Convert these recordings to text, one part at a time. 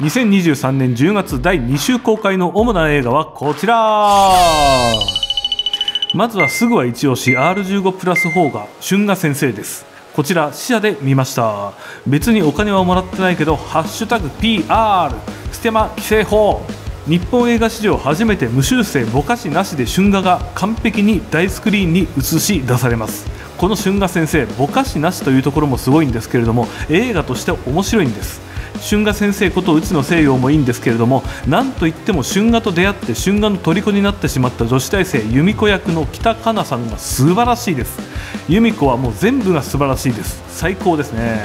2023年10月第2週公開の主な映画はこちら。まずはすぐは一押し R15 プラス4が春画先生です。こちら死者で見ました。別にお金はもらってないけどハッシュタグ PR ステマ規制法。日本映画史上初めて無修正ぼかしなしで春画が完璧に大スクリーンに映し出されます。この春画先生ぼかしなしというところもすごいんですけれども映画として面白いんです。春画先生こと内野聖陽もいいんですけれどもなんといっても春画と出会って春画の虜になってしまった女子大生由美子役の北かなさんが素晴らしいです。由美子はもう全部が素晴らしいです。最高ですね。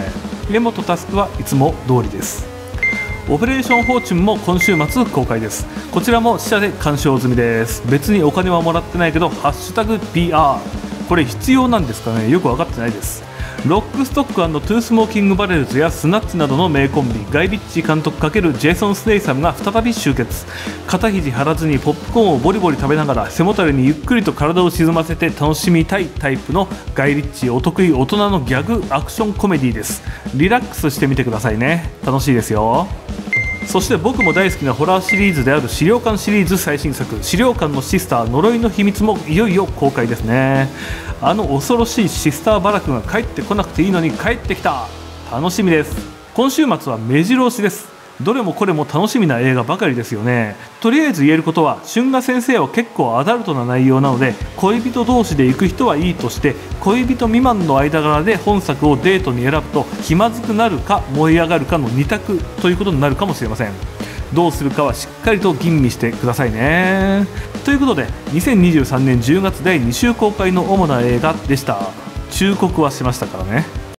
根本佑はいつも通りです。オペレーションフォーチュンも今週末公開です。こちらも死者で鑑賞済みです。別にお金はもらってないけどハッシュタグ PR これ必要なんですかね？よく分かってないです。ロックストックトゥー・スモーキングバレルズやスナッチなどの名コンビガイ・リッチ監督×ジェイソン・ステイサムが再び集結。肩肘張らずにポップコーンをボリボリ食べながら背もたれにゆっくりと体を沈ませて楽しみたいタイプのガイ・リッチお得意大人のギャグアクションコメディです。リラックスしてみてくださいね。楽しいですよ。そして僕も大好きなホラーシリーズである死霊館シリーズ最新作死霊館のシスター呪いの秘密もいよいよ公開ですね。あの恐ろしいシスターバラクが帰ってこなくていいのに帰ってきた。楽しみです。今週末は目白押しです。どれもこれも楽しみな映画ばかりですよね。とりあえず言えることは春画先生は結構アダルトな内容なので恋人同士で行く人はいいとして恋人未満の間柄で本作をデートに選ぶと気まずくなるか燃え上がるかの2択ということになるかもしれません。どうするかはしっかりと吟味してくださいね。ということで2023年10月第2週公開の主な映画でした。忠告はしましたからね。